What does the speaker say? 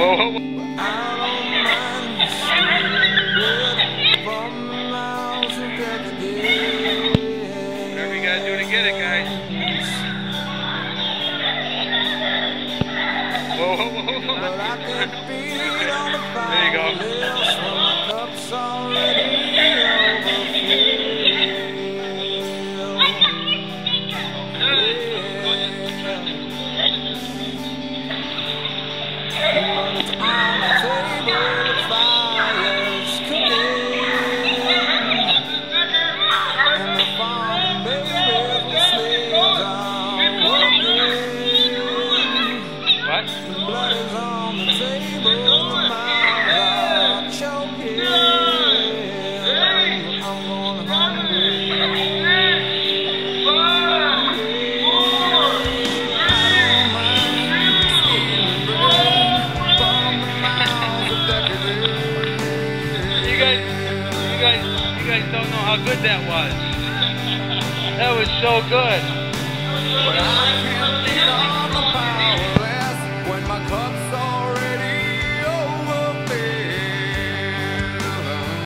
Whoa, whoa. Whatever you gotta do to get it, guys. Whoa, whoa, What? Guys, you guys, you guys don't know how good that was. That was so good.